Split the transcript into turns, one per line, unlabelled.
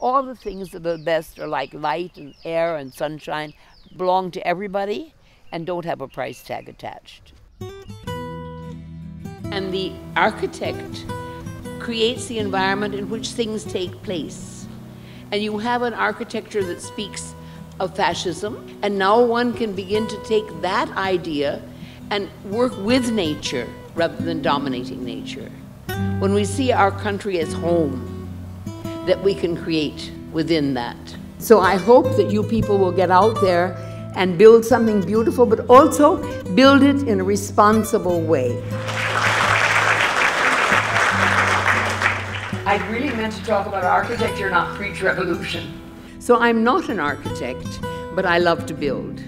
All the things that are best are like light and air and sunshine, belong to everybody, and don't have a price tag attached. And the architect creates the environment in which things take place. And you have an architecture that speaks of fascism, and now one can begin to take that idea and work with nature rather than dominating nature. When we see our country as home, that we can create within that. So I hope that you people will get out there and build something beautiful, but also build it in a responsible way. I really meant to talk about architecture, not preach revolution. So I'm not an architect, but I love to build.